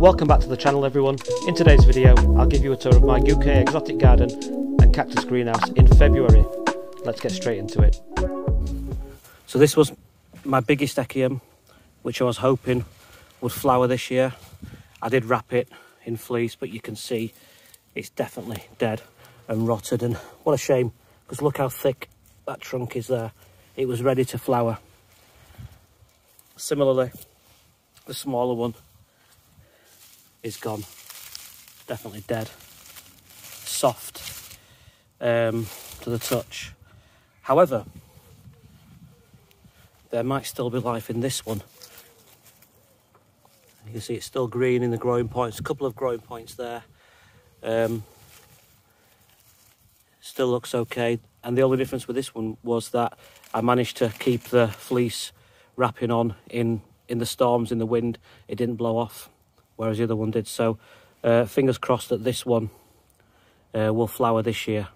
Welcome back to the channel everyone. In today's video I'll give you a tour of my UK exotic garden and cactus greenhouse in February. Let's get straight into it. So this was my biggest echium which I was hoping would flower this year. I did wrap it in fleece but you can see it's definitely dead and rotted and what a shame because look how thick that trunk is there. It was ready to flower. Similarly the smaller one is gone. Definitely dead. Soft um, to the touch. However, there might still be life in this one. You can see it's still green in the growing points. A couple of growing points there. Um, still looks okay. And the only difference with this one was that I managed to keep the fleece wrapping on in, in the storms, in the wind. It didn't blow off whereas the other one did. So uh, fingers crossed that this one uh, will flower this year.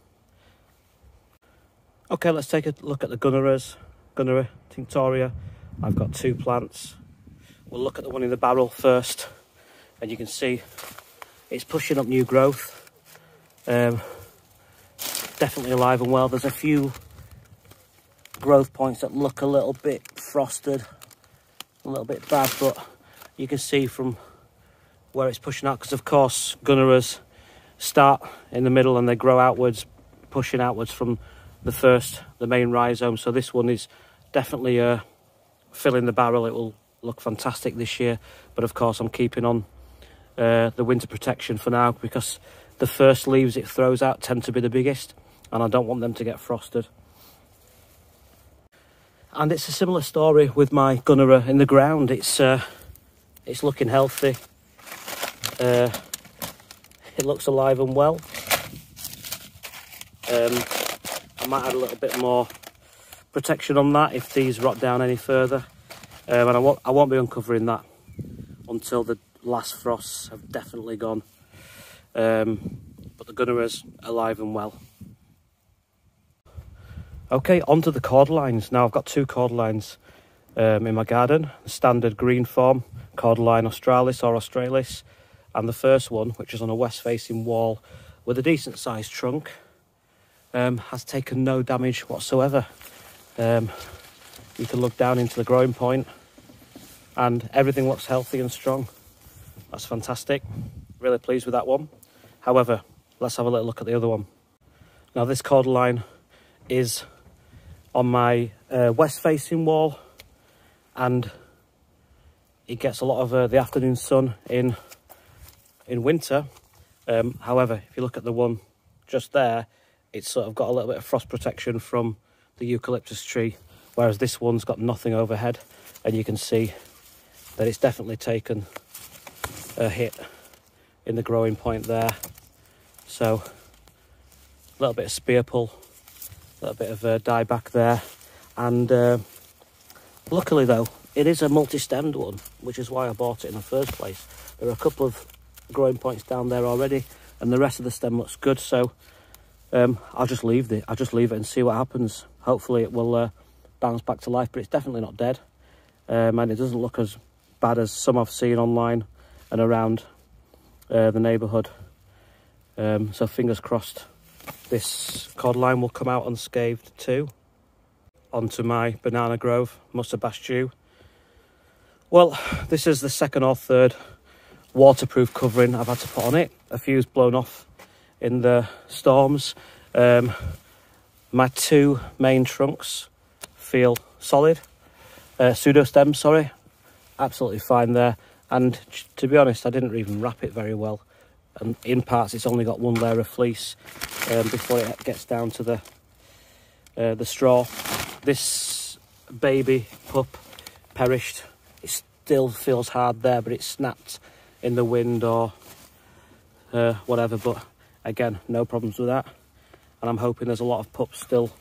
Okay, let's take a look at the Gunneras, Gunnera tinctoria. I've got two plants. We'll look at the one in the barrel first, and you can see it's pushing up new growth. Um, definitely alive and well. There's a few growth points that look a little bit frosted, a little bit bad, but you can see from where it's pushing out because of course gunneras start in the middle and they grow outwards pushing outwards from the first the main rhizome. So this one is definitely uh, filling the barrel. It will look fantastic this year. But of course I'm keeping on uh, the winter protection for now because the first leaves it throws out tend to be the biggest and I don't want them to get frosted. And it's a similar story with my gunnera in the ground. It's uh, it's looking healthy uh, it looks alive and well. Um, I might add a little bit more protection on that if these rot down any further. Um, and I won't, I won't be uncovering that until the last frosts have definitely gone. Um, but the gunnera is alive and well. Okay, onto the cordylines. Now I've got two cordylines um, in my garden. Standard green form, cordyline australis or australis, and the first one, which is on a west facing wall with a decent sized trunk, um, has taken no damage whatsoever. Um, you can look down into the growing point and everything looks healthy and strong. That's fantastic. Really pleased with that one. However, let's have a little look at the other one. Now this cordyline is on my uh, west facing wall and it gets a lot of uh, the afternoon sun in in winter. Um, however, if you look at the one just there, it's sort of got a little bit of frost protection from the eucalyptus tree, whereas this one's got nothing overhead. And you can see that it's definitely taken a hit in the growing point there. So a little bit of spear pull, a little bit of uh, dieback there. And uh, luckily though, it is a multi-stemmed one, which is why I bought it in the first place. There are a couple of growing points down there already and the rest of the stem looks good so um, I'll just leave it I'll just leave it and see what happens. Hopefully it will uh, bounce back to life but it's definitely not dead. Um, and it doesn't look as bad as some I've seen online and around uh, the neighbourhood. Um, so fingers crossed this cordyline will come out unscathed too onto my banana grove Musa well this is the second or third waterproof covering I've had to put on it. A few's blown off in the storms. Um, my two main trunks feel solid. Uh, pseudo stem, sorry. Absolutely fine there. And to be honest, I didn't even wrap it very well. And in parts, it's only got one layer of fleece um, before it gets down to the uh, the straw. This baby pup perished. It still feels hard there, but it snapped in the wind or uh, whatever. But again, no problems with that. And I'm hoping there's a lot of pups still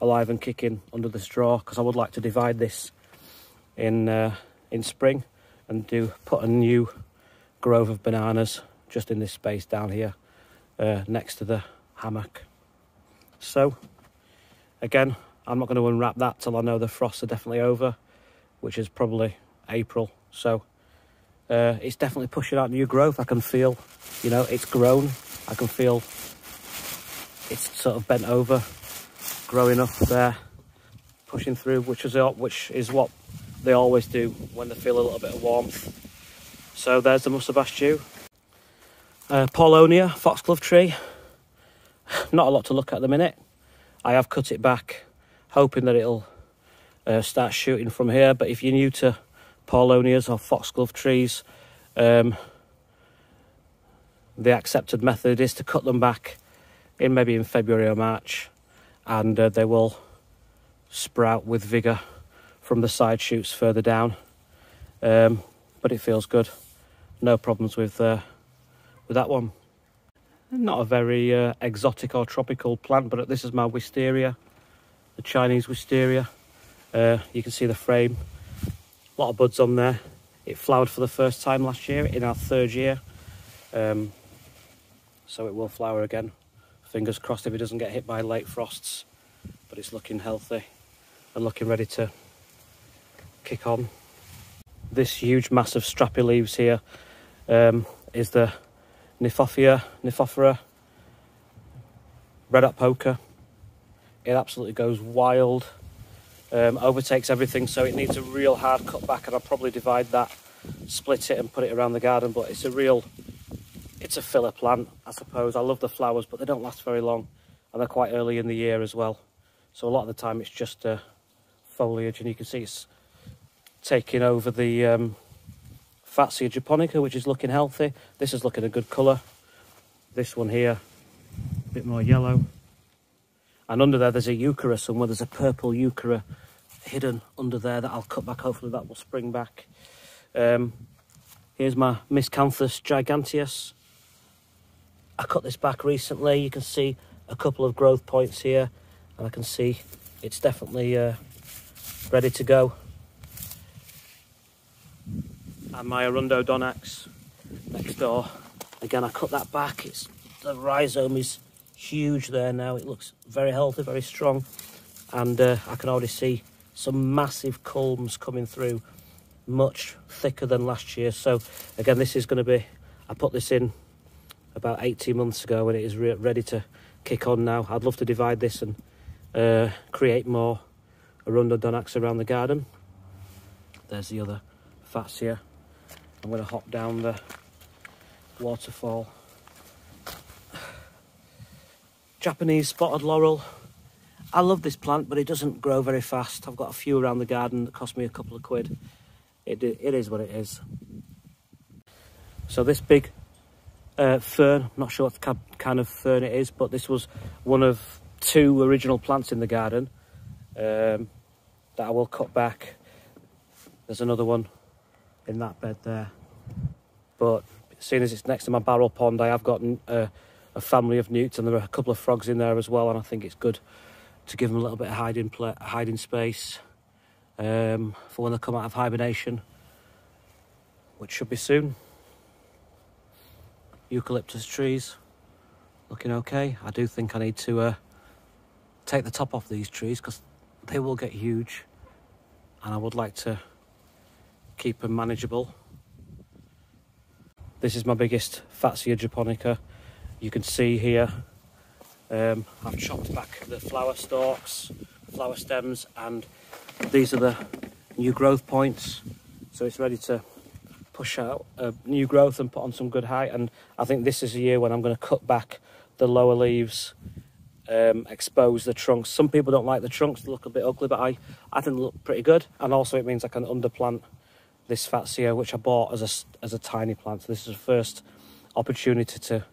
alive and kicking under the straw because I would like to divide this in uh, in spring and do put a new grove of bananas just in this space down here uh, next to the hammock. So again, I'm not going to unwrap that till I know the frosts are definitely over, which is probably April. So uh, it's definitely pushing out new growth. I can feel, you know, it's grown. I can feel it's sort of bent over, growing up there, pushing through, which is which is what they always do when they feel a little bit of warmth. So there's the Musa basjoo. Uh, Paulownia, foxglove tree. Not a lot to look at, at the minute. I have cut it back, hoping that it'll uh, start shooting from here. But if you're new to Paulownias or foxglove trees, um, the accepted method is to cut them back in maybe in February or March and uh, they will sprout with vigour from the side shoots further down. Um, but it feels good. No problems with uh, with that one. Not a very uh, exotic or tropical plant but this is my wisteria the Chinese wisteria. Uh, you can see the frame lot of buds on there. It flowered for the first time last year in our third year. Um, so it will flower again. Fingers crossed if it doesn't get hit by late frosts but it's looking healthy and looking ready to kick on. This huge massive strappy leaves here um, is the Kniphofia, Kniphofera red hot poker. It absolutely goes wild um, overtakes everything so it needs a real hard cut back and I'll probably divide that split it and put it around the garden but it's a real it's a filler plant I suppose. I love the flowers but they don't last very long and they're quite early in the year as well. So a lot of the time it's just uh, foliage and you can see it's taking over the um, Fatsia japonica which is looking healthy. This is looking a good colour. This one here a bit more yellow and under there, there's a heuchera somewhere. There's a purple heuchera hidden under there that I'll cut back. Hopefully that will spring back. Um, here's my Miscanthus giganteus. I cut this back recently. You can see a couple of growth points here. And I can see it's definitely uh, ready to go. And my Arundo donax next door. Again, I cut that back. It's The rhizome is huge there now. It looks very healthy, very strong. And uh, I can already see some massive culms coming through, much thicker than last year. So again, this is going to be, I put this in about 18 months ago and it is re ready to kick on now. I'd love to divide this and uh, create more Arundo donax around the garden. There's the other Fatsia. I'm going to hop down the waterfall Japanese spotted laurel. I love this plant, but it doesn't grow very fast. I've got a few around the garden that cost me a couple of quid. It, it is what it is. So this big uh, fern, I'm not sure what kind of fern it is, but this was one of two original plants in the garden um, that I will cut back. There's another one in that bed there. But seeing as it's next to my barrel pond, I have got uh, a family of newts, and there are a couple of frogs in there as well. And I think it's good to give them a little bit of hiding hiding space um, for when they come out of hibernation, which should be soon. Eucalyptus trees looking okay. I do think I need to uh, take the top off these trees because they will get huge, and I would like to keep them manageable. This is my biggest Fatsia japonica you can see here um, I've chopped back the flower stalks, flower stems, and these are the new growth points. So it's ready to push out uh, new growth and put on some good height. And I think this is a year when I'm going to cut back the lower leaves, um, expose the trunks. Some people don't like the trunks; they look a bit ugly, but I, I think they look pretty good. And also, it means I can underplant this Fatsia, which I bought as a as a tiny plant. So this is the first opportunity to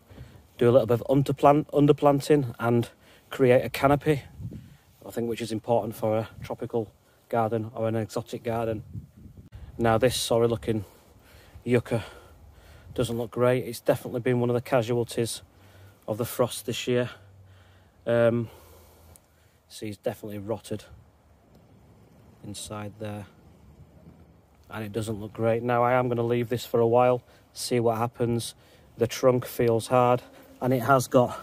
do a little bit of underplant, underplanting and create a canopy, I think which is important for a tropical garden or an exotic garden. Now this sorry looking yucca doesn't look great. It's definitely been one of the casualties of the frost this year. Um, see, it's definitely rotted inside there. And it doesn't look great. Now I am going to leave this for a while, see what happens. The trunk feels hard and it has got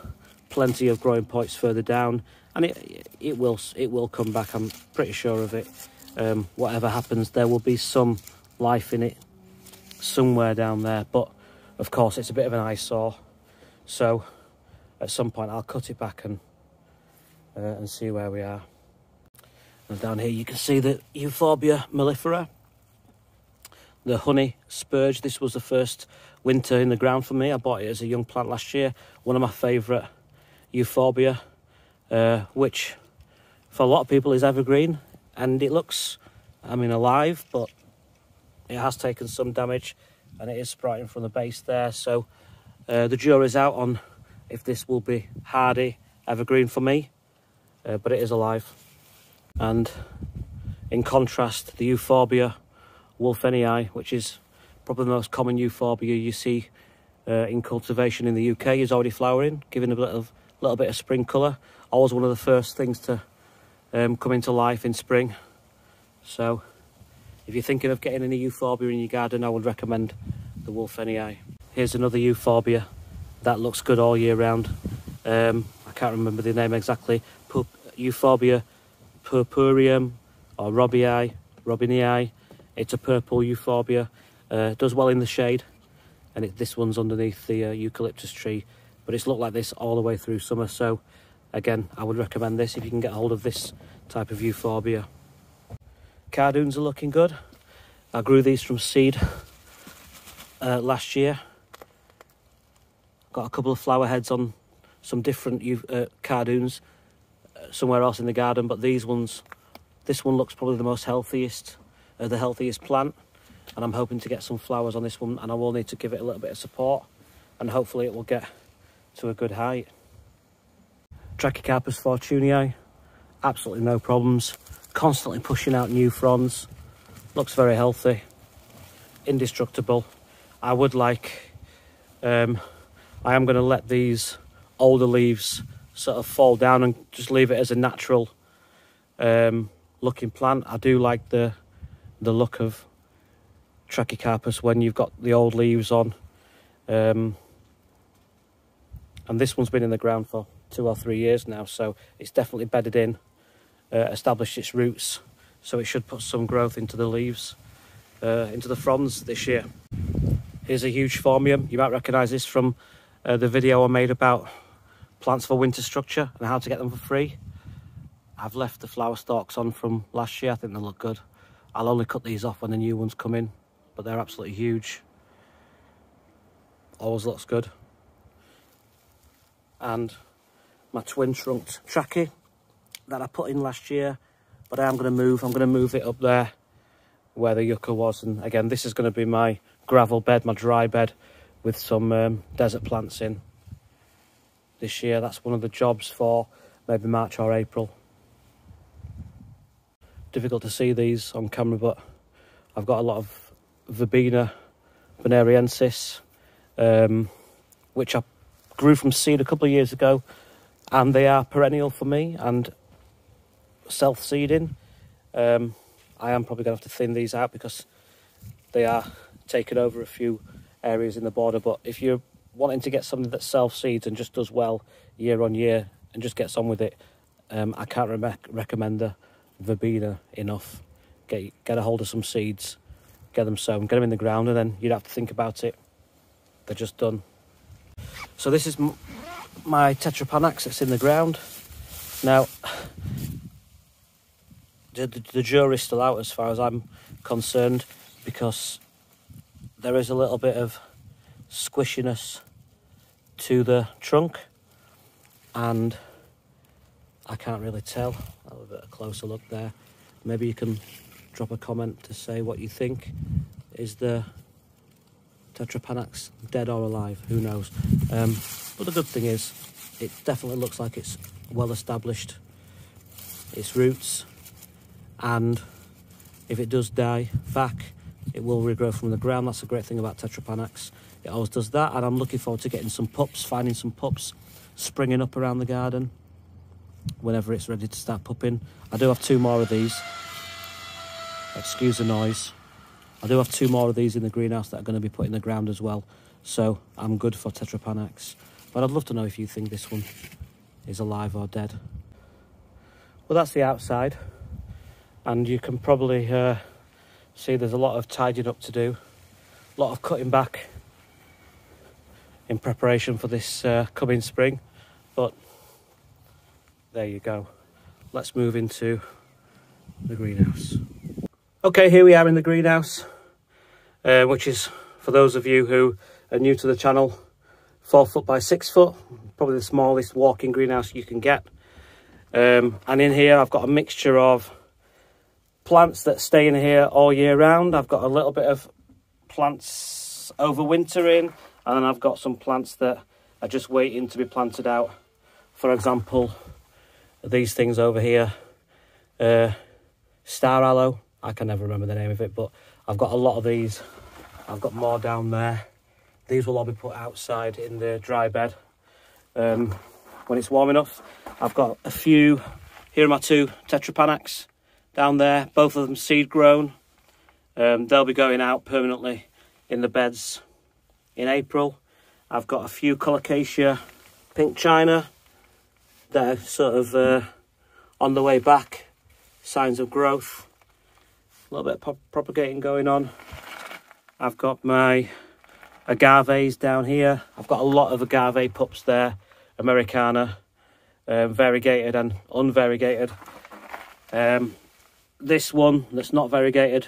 plenty of growing points further down and it it will it will come back i'm pretty sure of it um, whatever happens there will be some life in it somewhere down there. But of course, it's a bit of an eyesore. So at some point, I'll cut it back and uh, and see where we are. And down here, you can see the Euphorbia mellifera, the honey spurge. This was the first winter in the ground for me. I bought it as a young plant last year. One of my favourite Euphorbia, uh, which for a lot of people is evergreen, and it looks, I mean, alive, but it has taken some damage and it is sprouting from the base there. So uh, the jury's out on if this will be hardy evergreen for me, uh, but it is alive. And in contrast, the Euphorbia wulfenii, which is probably the most common Euphorbia you see uh, in cultivation in the UK, is already flowering, giving a little, little bit of spring colour. Always one of the first things to um, come into life in spring. So if you're thinking of getting any euphorbia in your garden, I would recommend the Wulfenii. Here's another euphorbia that looks good all year round. Um, I can't remember the name exactly. euphorbia purpureum or robbii, robinii. It's a purple euphorbia. Uh, does well in the shade. And it, this one's underneath the uh, eucalyptus tree. But it's looked like this all the way through summer. So again, I would recommend this if you can get hold of this type of euphorbia. Cardoons are looking good. I grew these from seed uh, last year. Got a couple of flower heads on some different uh, cardoons uh, somewhere else in the garden, but these ones, this one looks probably the most healthiest, the healthiest plant. And I'm hoping to get some flowers on this one, and I will need to give it a little bit of support, and hopefully it will get to a good height. Trachycarpus fortunei, absolutely no problems constantly pushing out new fronds. Looks very healthy, indestructible. I would like, um, I am going to let these older leaves sort of fall down and just leave it as a natural um, looking plant. I do like the the look of Trachycarpus when you've got the old leaves on. Um, and this one's been in the ground for two or three years now, so it's definitely bedded in uh, established its roots so it should put some growth into the leaves uh, into the fronds this year. Here's a huge phormium you might recognize this from uh, the video i made about plants for winter structure and how to get them for free. I've left the flower stalks on from last year. I think they look good i'll only cut these off when the new ones come in but they're absolutely huge always looks good and my twin trunked trachea that I put in last year, but I am going to move. I'm going to move it up there where the yucca was. And again, this is going to be my gravel bed, my dry bed with some um, desert plants in this year. That's one of the jobs for maybe March or April. Difficult to see these on camera, but I've got a lot of Verbena bonariensis, um, which I grew from seed a couple of years ago, and they are perennial for me. And self-seeding. Um, I am probably going to have to thin these out because they are taking over a few areas in the border. But if you're wanting to get something that self-seeds and just does well year on year and just gets on with it, um, I can't re recommend the verbena enough. Get, get a hold of some seeds, get them sown, get them in the ground, and then you'd have to think about it. They're just done. So this is my tetrapanax that's in the ground. Now, the, the jury's still out as far as I'm concerned because there is a little bit of squishiness to the trunk and I can't really tell. I'll have a closer look there. Maybe you can drop a comment to say what you think. Is the Tetrapanax dead or alive? Who knows? Um, but the good thing is, it definitely looks like it's well established. Its roots and if it does die back it will regrow from the ground that's a great thing about tetrapanax it always does that and i'm looking forward to getting some pups finding some pups springing up around the garden whenever it's ready to start pupping i do have two more of these. Excuse the noise. I do have two more of these in the greenhouse that are going to be put in the ground as well. So i'm good for tetrapanax. But i'd love to know if you think this one is alive or dead. Well that's the outside. And you can probably uh, see there's a lot of tidying up to do. A lot of cutting back in preparation for this uh, coming spring, but there you go. Let's move into the greenhouse. Okay, here we are in the greenhouse, uh, which is, for those of you who are new to the channel, four foot by six foot, probably the smallest walking greenhouse you can get. Um, and in here, I've got a mixture of plants that stay in here all year round. I've got a little bit of plants overwintering, and then I've got some plants that are just waiting to be planted out. For example, these things over here, uh, star aloe. I can never remember the name of it, but I've got a lot of these. I've got more down there. These will all be put outside in the dry bed um, when it's warm enough. I've got a few, here are my two Tetrapanax down there, both of them seed grown. Um, they'll be going out permanently in the beds in April. I've got a few Colocasia pink china that are sort of uh, on the way back, signs of growth. A little bit of propagating going on. I've got my agaves down here. I've got a lot of agave pups there, Americana, um, variegated and unvariegated. Um, this one that's not variegated,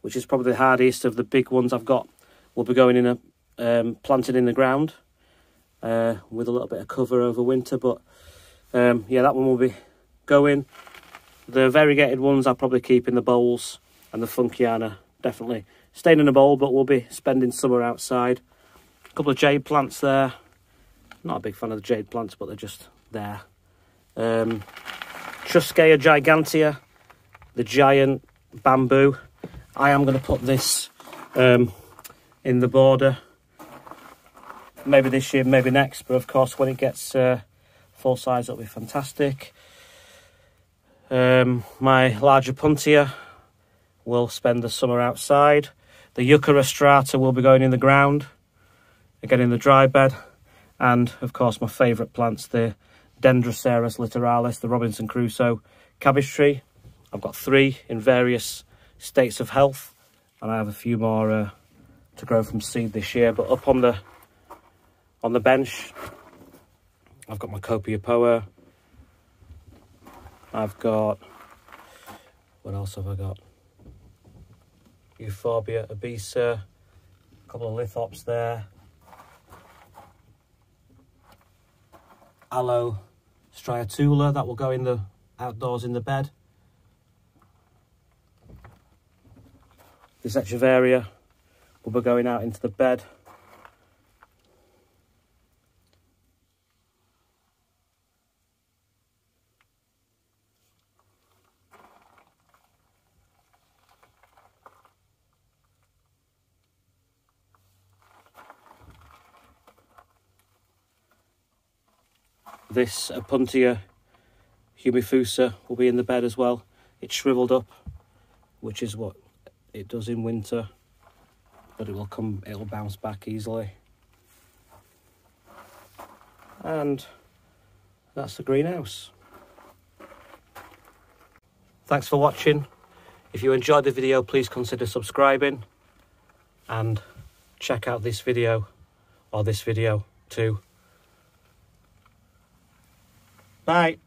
which is probably the hardest of the big ones I've got, will be going in a um, planted in the ground uh, with a little bit of cover over winter. But um, yeah, that one will be going. The variegated ones I'll probably keep in the bowls, and the Funkiana definitely staying in a bowl, but we'll be spending summer outside. A couple of jade plants there. Not a big fan of the jade plants, but they're just there. Um, Chusquea gigantea, the giant bamboo. I am going to put this um, in the border. Maybe this year, maybe next, but of course when it gets uh, full size it'll be fantastic. Um, my larger Opuntia will spend the summer outside. The Yucca rostrata will be going in the ground, again in the dry bed. And of course my favourite plants, the Dendroseris litoralis, the Robinson Crusoe cabbage tree. I've got three in various states of health and I have a few more uh, to grow from seed this year. But up on the on the bench, I've got my Copiapoa. I've got, what else have I got? Euphorbia obesa, a couple of lithops there. Aloe striatula, that will go in the outdoors in the bed. This echeveria will be going out into the bed. This Opuntia humifusa will be in the bed as well. It's shriveled up, which is what it does in winter, but it will come, it'll bounce back easily. And that's the greenhouse. Thanks for watching. If you enjoyed the video, please consider subscribing and check out this video or this video too. Bye.